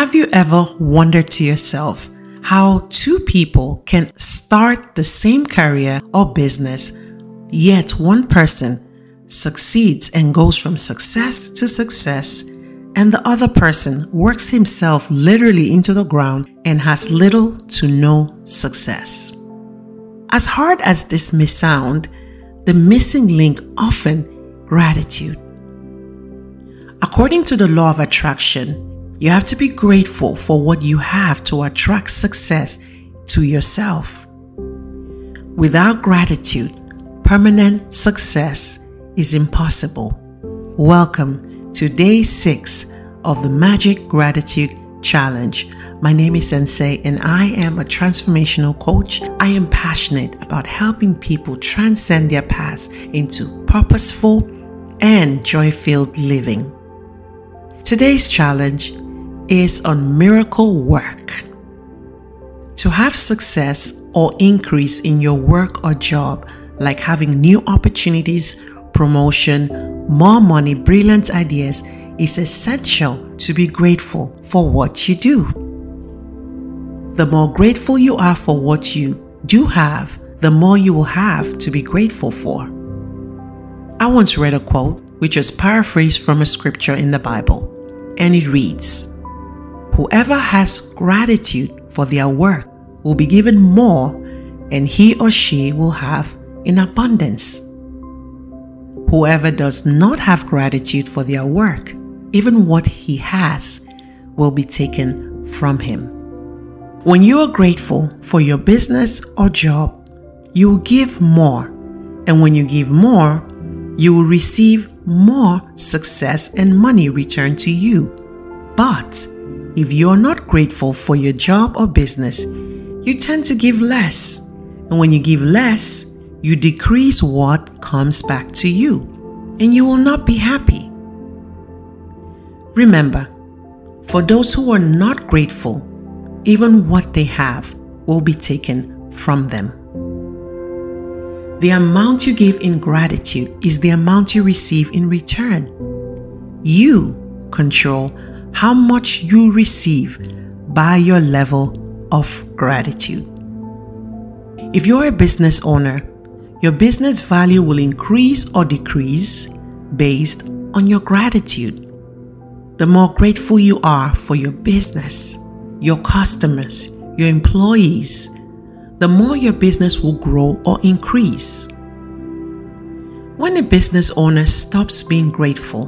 Have you ever wondered to yourself how two people can start the same career or business, yet one person succeeds and goes from success to success, and the other person works himself literally into the ground and has little to no success? As hard as this may sound, the missing link often gratitude. According to the law of attraction, you have to be grateful for what you have to attract success to yourself. Without gratitude, permanent success is impossible. Welcome to day six of the Magic Gratitude Challenge. My name is Nse and I am a transformational coach. I am passionate about helping people transcend their past into purposeful and joy filled living. Today's challenge is on miracle work. To have success or increase in your work or job, like having new opportunities, promotion, more money, brilliant ideas, is essential to be grateful for what you do. The more grateful you are for what you do have, the more you will have to be grateful for. I once read a quote which was paraphrased from a scripture in the Bible, and it reads Whoever has gratitude for their work will be given more, and he or she will have in abundance. Whoever does not have gratitude for their work, even what he has, will be taken from him. When you are grateful for your business or job, you will give more, and when you give more, you will receive more success and money returned to you. But if you are not grateful for your job or business, you tend to give less. And when you give less, you decrease what comes back to you, and you will not be happy. Remember, for those who are not grateful, even what they have will be taken from them. The amount you give in gratitude is the amount you receive in return. You control how much you receive by your level of gratitude. If you're a business owner, your business value will increase or decrease based on your gratitude. The more grateful you are for your business, your customers, your employees, the more your business will grow or increase. When a business owner stops being grateful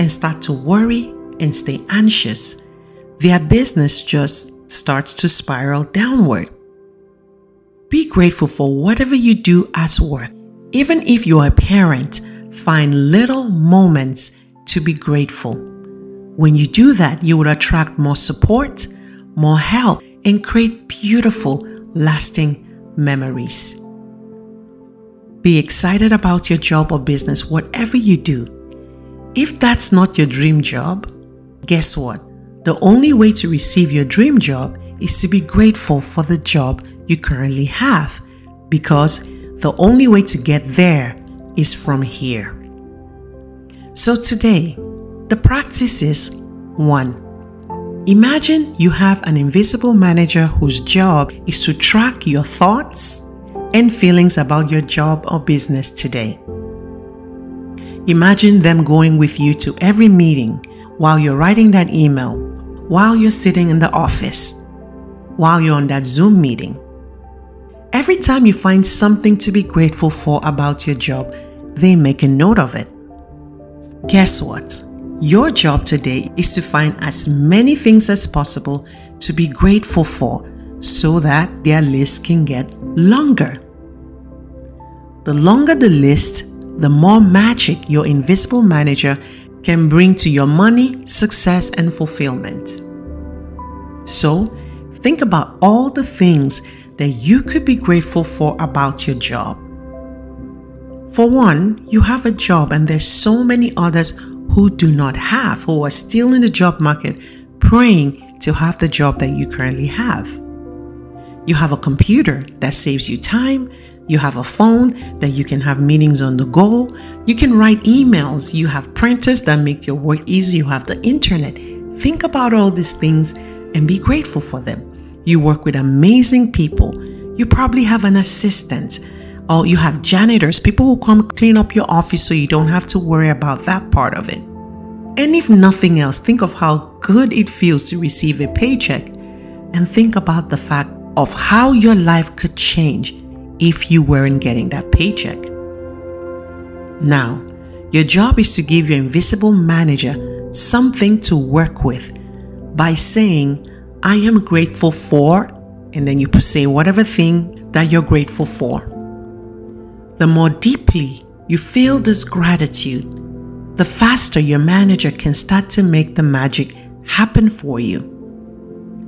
and start to worry and stay anxious, their business just starts to spiral downward. Be grateful for whatever you do as work. Even if you are a parent, find little moments to be grateful. When you do that, you will attract more support, more help, and create beautiful, lasting memories. Be excited about your job or business, whatever you do. If that's not your dream job, Guess what? The only way to receive your dream job is to be grateful for the job you currently have because the only way to get there is from here. So today, the practice is 1. Imagine you have an invisible manager whose job is to track your thoughts and feelings about your job or business today. Imagine them going with you to every meeting while you're writing that email, while you're sitting in the office, while you're on that Zoom meeting. Every time you find something to be grateful for about your job, they make a note of it. Guess what? Your job today is to find as many things as possible to be grateful for so that their list can get longer. The longer the list, the more magic your invisible manager can bring to your money, success, and fulfillment. So, think about all the things that you could be grateful for about your job. For one, you have a job, and there's so many others who do not have, who are still in the job market praying to have the job that you currently have. You have a computer that saves you time, you have a phone that you can have meetings on the go. You can write emails. You have printers that make your work easy. You have the internet. Think about all these things and be grateful for them. You work with amazing people. You probably have an assistant or you have janitors, people who come clean up your office so you don't have to worry about that part of it. And if nothing else, think of how good it feels to receive a paycheck and think about the fact of how your life could change if you weren't getting that paycheck. Now, your job is to give your invisible manager something to work with by saying, I am grateful for, and then you say whatever thing that you're grateful for. The more deeply you feel this gratitude, the faster your manager can start to make the magic happen for you.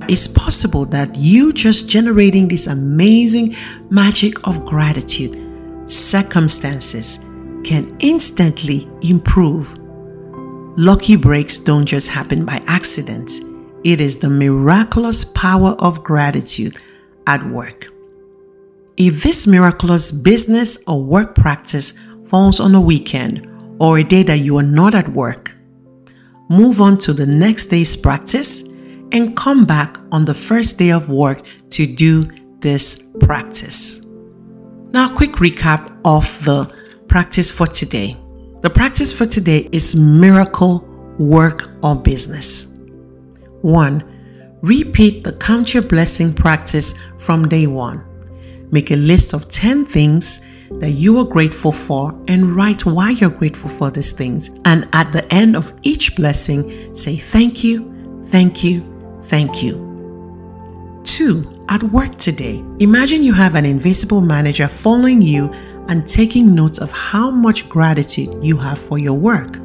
It's possible that you just generating this amazing magic of gratitude, circumstances can instantly improve. Lucky breaks don't just happen by accident. It is the miraculous power of gratitude at work. If this miraculous business or work practice falls on a weekend or a day that you are not at work, move on to the next day's practice and come back on the first day of work to do this practice. Now, quick recap of the practice for today. The practice for today is miracle work or business. 1. Repeat the count your blessing practice from day 1. Make a list of 10 things that you are grateful for and write why you're grateful for these things. And at the end of each blessing, say thank you, thank you, thank you. 2. At work today, imagine you have an invisible manager following you and taking notes of how much gratitude you have for your work.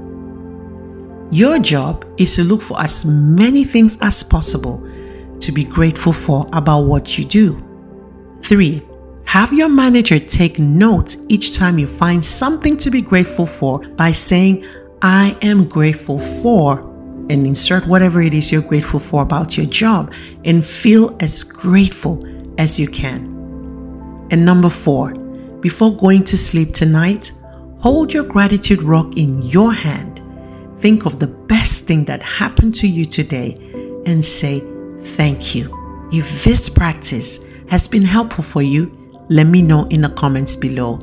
Your job is to look for as many things as possible to be grateful for about what you do. 3. Have your manager take notes each time you find something to be grateful for by saying, I am grateful for, and insert whatever it is you're grateful for about your job and feel as grateful as you can. And number four, before going to sleep tonight, hold your gratitude rock in your hand Think of the best thing that happened to you today and say thank you. If this practice has been helpful for you, let me know in the comments below.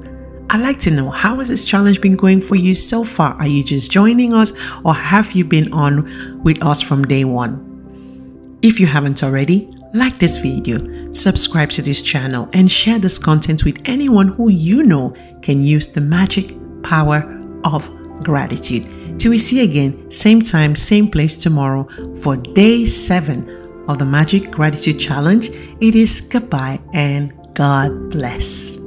I'd like to know how has this challenge been going for you so far? Are you just joining us or have you been on with us from day one? If you haven't already, like this video, subscribe to this channel, and share this content with anyone who you know can use the magic power of gratitude. Till we see again, same time, same place tomorrow for day seven of the Magic Gratitude Challenge. It is goodbye and God bless.